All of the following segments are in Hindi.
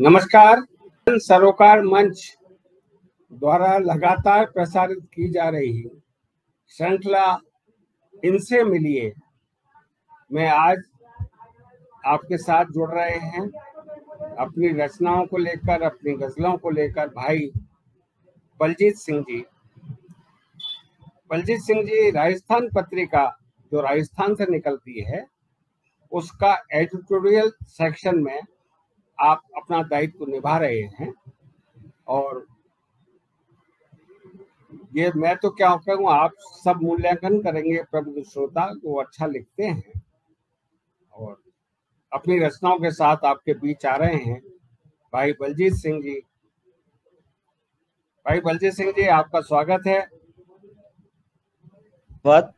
नमस्कार, सरोकार मंच द्वारा लगातार प्रसारित की जा रही श्रृंखला इनसे मिलिए। मैं आज आपके साथ जुड़ रहे हैं। अपनी रचनाओं को लेकर, अपनी गजलों को लेकर भाई बलजीत सिंह जी। बलजीत सिंह जी, राजस्थान पत्रिका जो राजस्थान से निकलती है, उसका एडिटोरियल सेक्शन में आप अपना दायित्व निभा रहे हैं और ये मैं तो क्या कहूँ आप सब मूल्यांकन करेंगे प्रबुद्ध श्रोता वो अच्छा लिखते हैं और अपनी रचनाओं के साथ आपके बीच आ रहे हैं। भाई बलजीत सिंह जी भाई बलजीत सिंह जी आपका स्वागत है। बात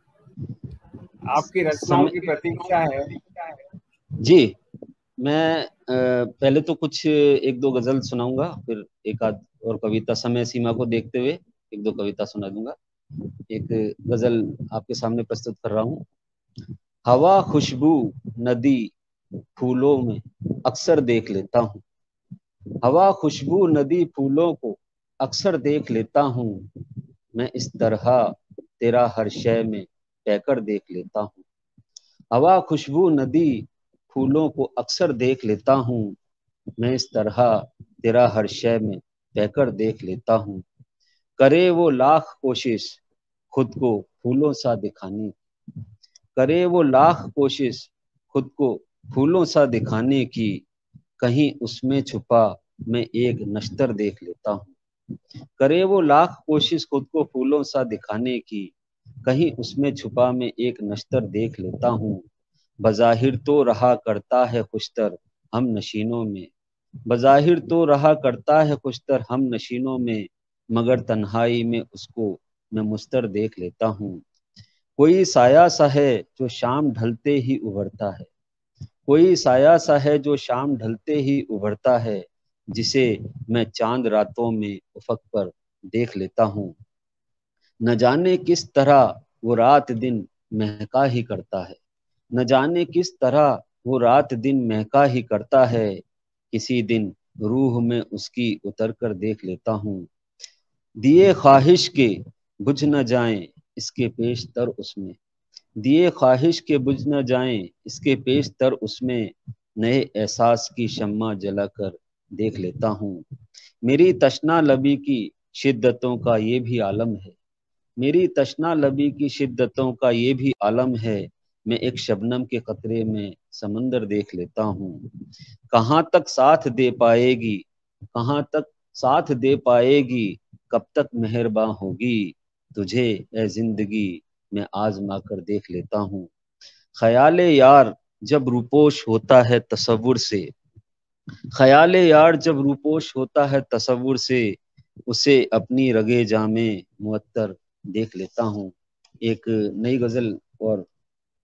आपकी रचनाओं की प्रतीक्षा है। जी मैं पहले तो कुछ एक दो गज़ल सुनाऊँगा, फिर एक आध और कविता, समय सीमा को देखते हुए एक दो कविता सुना दूँगा। एक गज़ल आपके सामने प्रस्तुत कर रहा हूँ। हवा, खुशबू, नदी, फूलों में अक्सर देख लेता हूँ। हवा, खुशबू, नदी, फूलों को अक्सर देख लेता हूँ। मैं इस तरह तेरा हर शय में कहकर देख लेता हूँ। हवा, खुशबू, नदी फूलों को अक्सर देख लेता हूँ। मैं इस तरह तेरा हर शय में कहकर देख लेता हूँ। करे वो लाख कोशिश खुद को फूलों सा दिखाने। करे वो लाख कोशिश खुद को फूलों सा दिखाने की। कहीं उसमें छुपा मैं एक नश्तर देख लेता हूँ। करे वो लाख कोशिश खुद को फूलों सा दिखाने की। कहीं उसमें छुपा मैं एक नश्तर देख लेता हूँ। बजाहिर तो रहा करता है खुशतर हम नशीनों में। बजाहिर तो रहा करता है खुशतर हम नशीनों में, मगर तन्हाई में उसको मैं मुस्तर देख लेता हूँ। कोई साया सा है जो शाम ढलते ही उभरता है। कोई साया सा है जो शाम ढलते ही उभरता है, जिसे मैं चाँद रातों में उफक पर देख लेता हूँ। न जाने किस तरह वो रात दिन महका ही करता है। न जाने किस तरह वो रात दिन महका ही करता है। किसी दिन रूह में उसकी उतर कर देख लेता हूँ। दिए ख्वाहिश के बुझ न जाएँ इसके पेश तर उसमें। दिए ख्वाहिश के बुझ न जाएँ इसके पेश तर उसमें। नए एहसास की शम्मा जलाकर देख लेता हूँ। मेरी तशना लबी की शिद्दतों का ये भी आलम है। मेरी तशना लबी की शिद्दतों का ये भी आलम है मैं एक शबनम के कतरे में समंदर देख लेता हूँ। कहाँ तक साथ दे पाएगी? कहाँ तक साथ दे पाएगी? कब तक मेहरबा होगी? तुझे, ए ज़िंदगी, मैं आजमा कर देख लेता हूँ। ख्याल यार, जब रूपोश होता है तस्वुर से। ख्याल यार, जब रूपोश होता है तस्वुर से, उसे अपनी रगे जामे मुअत्तर देख लेता हूँ। एक नई गज़ल और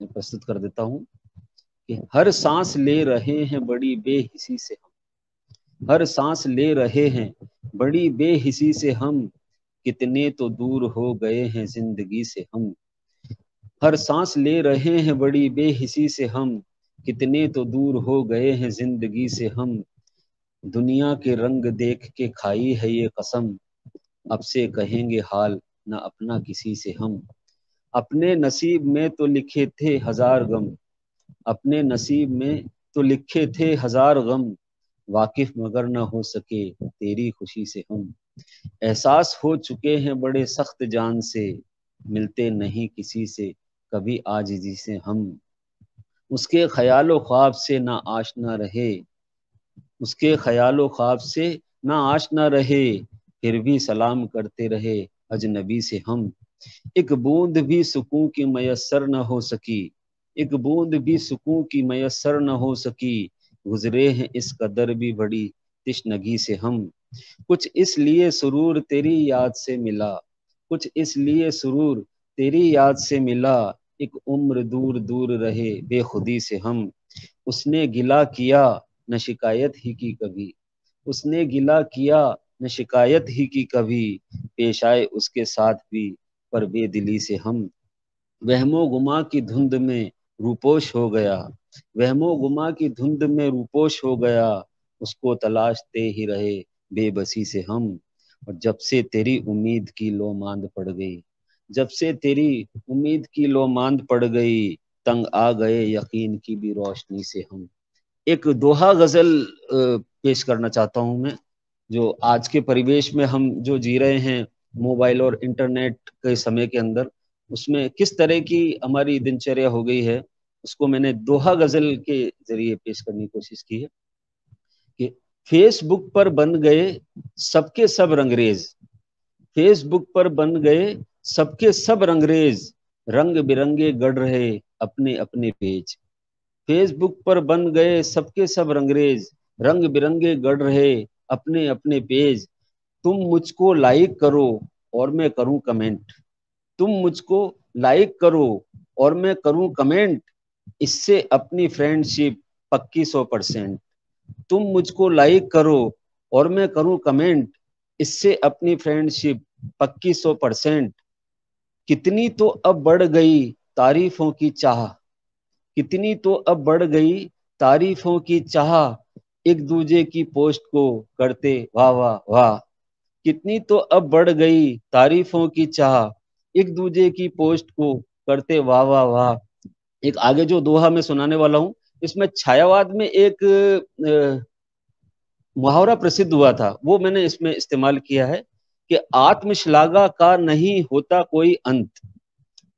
प्रस्तुत कर देता हूँ कि हर सांस ले रहे हैं बड़ी बेहिसी से हम। हर सांस ले रहे हैं बड़ी बेहिसी से हम। कितने तो दूर हो गए हैं ज़िंदगी से हम। हर सांस ले रहे हैं बड़ी बेहिसी से हम। कितने तो दूर हो गए हैं ज़िंदगी से हम। दुनिया के रंग देख के खाई है ये कसम। अब से कहेंगे हाल, ना अपना किसी से हम। अपने नसीब में तो लिखे थे हज़ार गम। अपने नसीब में तो लिखे थे हज़ार गम। वाकिफ मगर ना हो सके तेरी खुशी से हम। एहसास हो चुके हैं बड़े सख्त जान से। मिलते नहीं किसी से, कभी आज से हम। उसके ख्याल ख्वाब से ना आशना रहे। उसके ख्याल ख्वाब से ना आशना रहे। फिर भी सलाम करते रहे अजनबी से हम। एक बूंद भी सुकून की मैसर न हो सकी। एक बूंद भी सुकून की मैसर न हो सकी। गुजरे हैं इस कदर भी बड़ी तिश्नगी से हम। कुछ इसलिए सुरूर तेरी याद से मिला। कुछ इसलिए सुरूर तेरी याद से मिला। एक उम्र दूर दूर रहे बेखुदी से हम। उसने गिला किया न शिकायत ही की कभी। उसने गिला किया न शिकायत ही की कभी। पेश आए उसके साथ भी। पर बेदिली से हम वहमो गुमा की धुंध में रूपोश हो गया। वहमो गुमा की धुंध में रूपोश हो गया। उसको तलाशते ही रहे बेबसी से हम। और जब से तेरी उम्मीद की लो मांद पड़ गई, जब से तेरी उम्मीद की लो मांद पड़ गई, तंग आ गए यकीन की भी रोशनी से हम। एक दोहा गज़ल पेश करना चाहता हूँ मैं, जो आज के परिवेश में हम जो जी रहे हैं मोबाइल और इंटरनेट के समय के अंदर, उसमें किस तरह की हमारी दिनचर्या हो गई है, उसको मैंने दोहा गज़ल के ज़रिए पेश करने की कोशिश की है कि फेसबुक पर बन गए सबके सब रंगरेज। फेसबुक पर बन गए सबके सब रंगरेज। रंग बिरंगे गढ़ रहे अपने अपने पेज। फेसबुक पर बन गए सबके सब रंगरेज। रंग बिरंगे गढ़ रहे अपने अपने पेज। तुम मुझको लाइक करो और मैं करूँ कमेंट तुम मुझको लाइक करो और मैं करूँ कमेंट इससे अपनी फ्रेंडशिप पक्की सौ परसेंट तुम मुझको लाइक करो और मैं करूँ कमेंट इससे अपनी फ्रेंडशिप पक्की सौ परसेंट कितनी तो अब बढ़ गई तारीफों की चाह। कितनी तो अब बढ़ गई तारीफों की चाह एक दूजे की पोस्ट को करते वाह वाह वाह। कितनी तो अब बढ़ गई तारीफों की चाह। एक दूजे की पोस्ट को करते वाह वाह वाह। एक आगे जो दोहा मैं सुनाने वाला हूँ, इसमें छायावाद में एक मुहावरा प्रसिद्ध हुआ था। वो मैंने इसमें इस्तेमाल किया है कि आत्मश्लाघा का नहीं होता कोई अंत।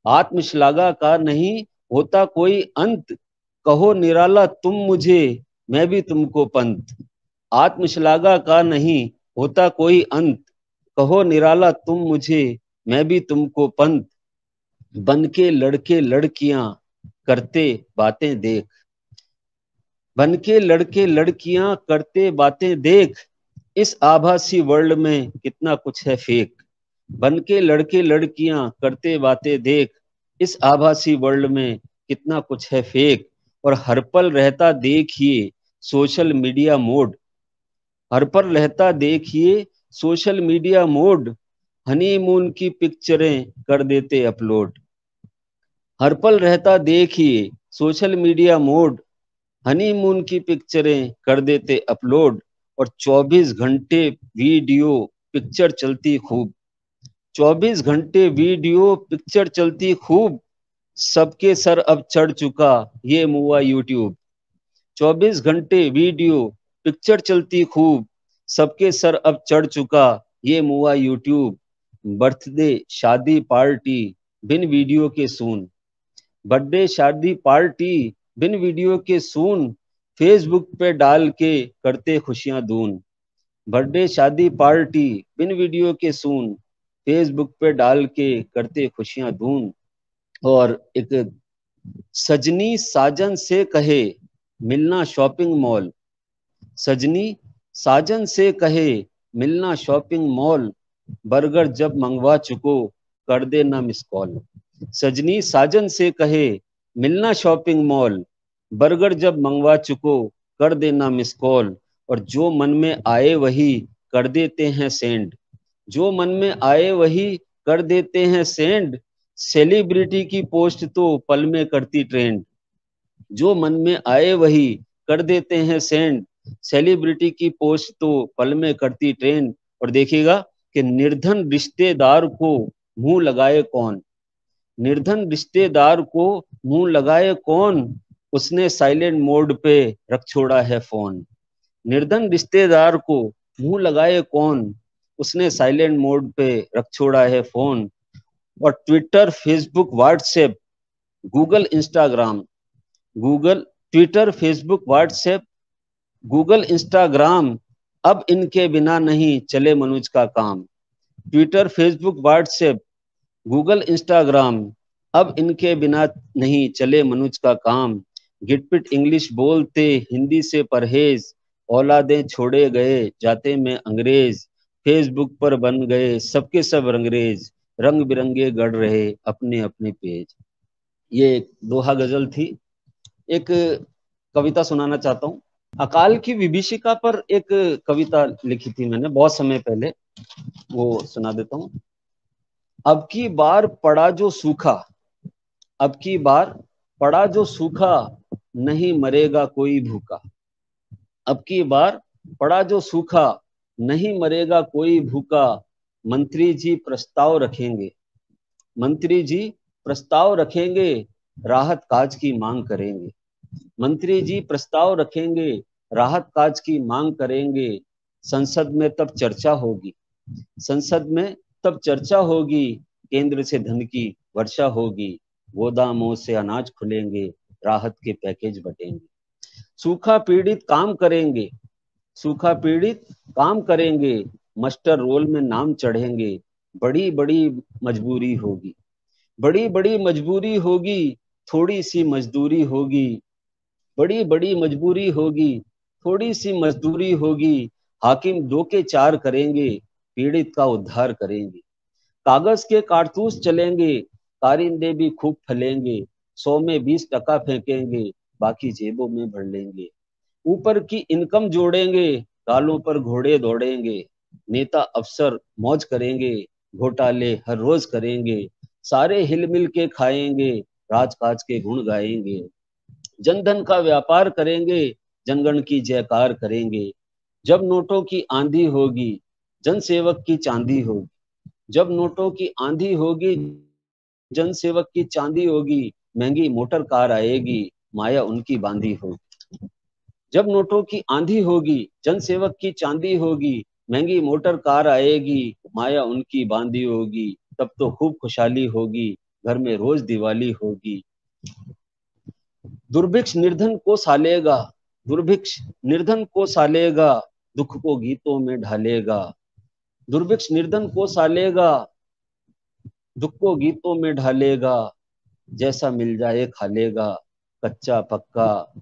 आत्मश्लाघा का नहीं होता कोई अंत। कहो निराला तुम मुझे, मैं भी तुमको पंत। आत्मश्लाघा का नहीं होता कोई अंत। कहो निराला, तुम मुझे, मैं भी तुमको पंत। बन के लड़के लड़कियाँ करते बातें देख। बन के लड़के लड़कियाँ करते बातें देख। इस आभासी वर्ल्ड में कितना कुछ है फेक बन के लड़के लड़कियाँ करते बातें देख। इस आभासी वर्ल्ड में कितना कुछ है फेक और हर पल रहता देखिए सोशल मीडिया मोड हर पर रहता देखिए सोशल मीडिया मोड हनीमून की पिक्चरें कर देते अपलोड हर पल रहता देखिए सोशल मीडिया मोड हनीमून की पिक्चरें कर देते अपलोड और 24 घंटे वीडियो पिक्चर चलती खूब। 24 घंटे वीडियो पिक्चर चलती खूब, सबके सर अब चढ़ चुका ये मुआ यूट्यूब 24 घंटे वीडियो पिक्चर चलती खूब। सबके सर अब चढ़ चुका। ये मुआ यूट्यूब, बर्थडे, शादी पार्टी, बिन वीडियो के सून। बर्थडे, शादी पार्टी, बिन वीडियो के सून। फेसबुक पे डाल के करते खुशियाँ दून। बर्थडे, शादी पार्टी, बिन वीडियो के सून। फेसबुक पे डाल के करते खुशियाँ दून। और एक सजनी साजन से कहे, मिलना शॉपिंग मॉल। सजनी, साजन से कहे, मिलना शॉपिंग मॉल बर्गर जब मंगवा चुको, कर देना मिस कॉल सजनी, साजन से कहे, मिलना शॉपिंग मॉल बर्गर जब मंगवा चुको, कर देना मिस कॉल और जो मन में आए वही कर देते हैं सेंड जो मन में आए वही कर देते हैं सेंड सेलिब्रिटी की पोस्ट तो पल में करती ट्रेंड जो मन में आए वही कर देते हैं सेंड सेलिब्रिटी की पोस्ट तो पल में करती ट्रेन और देखिएगा कि निर्धन रिश्तेदार को मुँह लगाए कौन? निर्धन रिश्तेदार को मुँह लगाए कौन? उसने साइलेंट मोड पे रख छोड़ा है फ़ोन निर्धन रिश्तेदार को मुँह लगाए कौन? उसने साइलेंट मोड पे रख छोड़ा है फ़ोन और Twitter Facebook WhatsApp Google Instagram Google Twitter Facebook WhatsApp Google, Instagram अब इनके बिना नहीं चले मनुज का काम। Twitter, Facebook, WhatsApp, Google, Instagram अब इनके बिना नहीं चले मनुज का काम। गिटपिट इंग्लिश बोलते, हिंदी से परहेज, औलादे छोड़े गए, जाते में अंग्रेज़। फेसबुक पर बन गए सबके सब अंग्रेज़ रंग बिरंगे गढ़ रहे अपने अपने पेज। ये दोहा गज़ल थी। एक कविता सुनाना चाहता हूँ। अकाल की विभीषिका पर एक कविता लिखी थी मैंने, बहुत समय पहले, वो सुना देता हूँ। अब की बार पड़ा जो सूखा, अब की बार पड़ा जो सूखा, नहीं मरेगा कोई भूखा। अब की बार पड़ा जो सूखा, नहीं मरेगा कोई भूखा, मंत्री जी प्रस्ताव रखेंगे। मंत्री जी प्रस्ताव रखेंगे, राहत काज की मांग करेंगे। मंत्री जी प्रस्ताव रखेंगे राहत काज की मांग करेंगे, संसद में तब चर्चा होगी। संसद में तब चर्चा होगी, केंद्र से धन की वर्षा होगी, गोदामों से अनाज खुलेंगे, राहत के पैकेज बटेंगे। सूखा पीड़ित काम करेंगे, सूखा पीड़ित काम करेंगे, मस्टर रोल में नाम चढ़ेंगे बड़ी बड़ी मजबूरी होगी। बड़ी बड़ी मजबूरी होगी, थोड़ी सी मजदूरी होगी बड़ी बड़ी मजबूरी होगी थोड़ी सी मजदूरी होगी, हाकिम दो के चार करेंगे, पीड़ित का उद्धार करेंगे। कागज़ के कारतूस चलेंगे, कारिंदे भी खूब फलेंगे, सौ में बीस टका फेंकेंगे, बाकी जेबों में भर लेंगे। ऊपर की इनकम जोड़ेंगे, गालों पर घोड़े दौड़ेंगे, नेता अफसर मौज करेंगे, घोटाले हर रोज करेंगे, सारे हिल मिल के खाएँगे, राजकाज के गुण गाएँगे। जनधन का व्यापार करेंगे जनगण की जयकार करेंगे। जब नोटों की आंधी होगी, जनसेवक की चांदी होगी। जब नोटों की आंधी होगी, जनसेवक की चांदी होगी, महँगी मोटर कार आएगी, माया उनकी बांधी होगी। जब नोटों की आंधी होगी, जनसेवक की चांदी होगी, महँगी मोटर कार आएगी, माया उनकी बांधी होगी, तब तो खूब खुशहाली होगी, घर में रोज दिवाली होगी। दुर्भिक्ष निर्धन को सालेगा दुर्भिक्ष निर्धन को सालेगा, दुख को गीतों में ढालेगा। दुर्भिक्ष निर्धन को सालेगा, दुख को गीतों में ढालेगा। जैसा मिल जाए खा लेगा कच्चा, पक्का,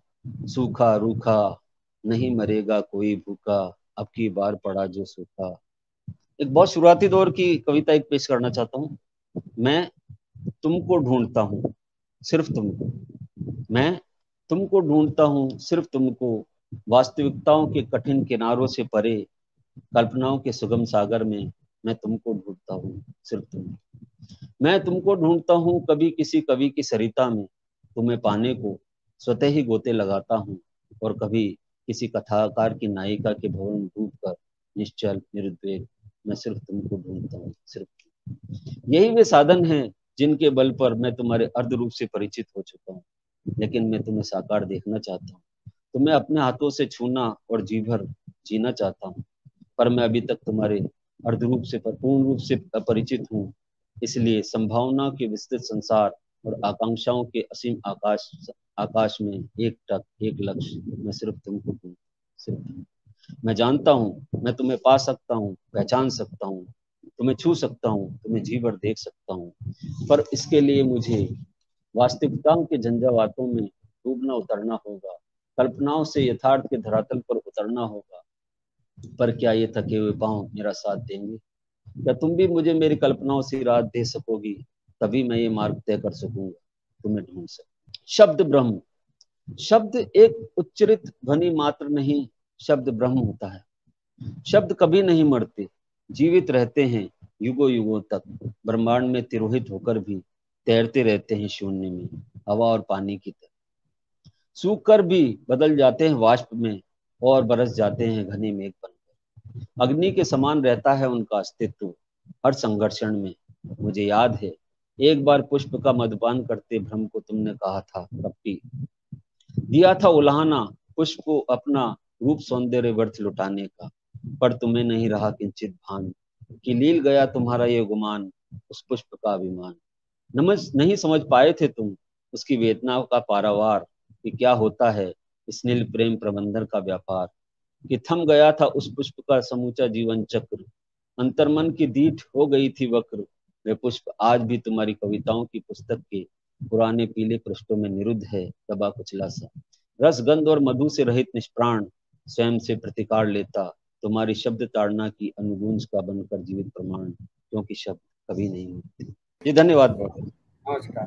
सूखा, रूखा, नहीं मरेगा कोई भूखा। अब की बार पड़ा जो सूखा। एक बहुत शुरुआती दौर की कविता एक पेश करना चाहता हूँ। मैं तुमको ढूंढता हूँ, सिर्फ़ तुमको। मैं तुमको ढूंढता हूँ, सिर्फ़ तुमको। वास्तविकताओं के कठिन किनारों से परे, कल्पनाओं के सुगम सागर में मैं तुमको ढूंढता हूँ, सिर्फ़ तुम मैं तुमको ढूंढता हूँ कभी किसी कवि की सरिता में, तुम्हें पाने को, स्वतः ही गोते लगाता हूँ, और कभी किसी कथाकार की नायिका के भवन डूब कर, निश्चल, निरुद्वेग, मैं सिर्फ़ तुमको ढूंढता हूँ, सिर्फ़ यही वे साधन हैं जिनके बल पर मैं तुम्हारे अर्ध रूप से परिचित हो चुका हूँ। लेकिन मैं तुम्हें साकार देखना चाहता हूँ। तुम्हें अपने हाथों से छूना और जी भर जीना चाहता हूँ। पर मैं अभी तक तुम्हारे अर्ध रूप से पूर्ण रूप से अपरिचित हूँ। इसलिए संभावना के विस्तृत संसार और आकांक्षाओं के असीम आकाश आकाश में एक टक, एक लक्ष्य मैं सिर्फ़ तुमको सिर्फ़ मैं जानता हूँ, मैं तुम्हें पा सकता हूँ, पहचान सकता हूँ, तुम्हें छू सकता हूँ, तुम्हें जी भर देख सकता हूँ। पर इसके लिए मुझे वास्तविकताओं के झंझावातों में डूबना उतरना होगा। कल्पनाओं से यथार्थ के धरातल पर उतरना होगा। पर क्या ये थके हुए पाँव मेरा साथ देंगे? क्या तुम भी मुझे मेरी कल्पनाओं से राहत दे सकोगी, तभी मैं ये मार्ग तय कर सकूँगा, तुम्हें ढूंढ सक। शब्द ब्रह्म। शब्द एक उच्चरित ध्वनि मात्र नहीं, शब्द ब्रह्म होता है। शब्द कभी नहीं मरते, जीवित रहते हैं युगो युगों तक, ब्रह्मांड में तिरोहित होकर भी। तैरते रहते हैं शून्य में, हवा और पानी की तरह। सूख कर भी बदल जाते हैं वाष्प में और बरस जाते हैं घने मेघ बनकर अग्नि के समान रहता है उनका अस्तित्व हर संघर्षण में। मुझे याद है, एक बार पुष्प का मधुपान करते भ्रम को तुमने कहा था, कपटी। दिया था उलाहना पुष्प को अपना रूप सौंदर्य वर्थ लुटाने का, पर तुम्हें नहीं रहा किंचित भान कि लील गया तुम्हारा ये गुमान उस पुष्प का अभिमान। नमझ नहीं समझ पाए थे तुम, उसकी वेदना का पारावार कि क्या होता है स्नेल प्रेम प्रबंधन का व्यापार। कि थम गया था उस पुष्प का समूचा जीवन चक्र, अंतर्मन की दीठ हो गई थी वक्र। वे पुष्प आज भी तुम्हारी कविताओं की पुस्तक के पुराने पीले पृष्ठों में निरुद्ध है, दबा कुचला सा। रस, गंध और मधु से रहित निष्प्राण स्वयं से प्रतिकार लेता, तुम्हारी शब्द ताड़ना की अनुगुंज का बनकर जीवित प्रमाण, क्योंकि शब्द कभी नहीं होते। जी धन्यवाद। नमस्कार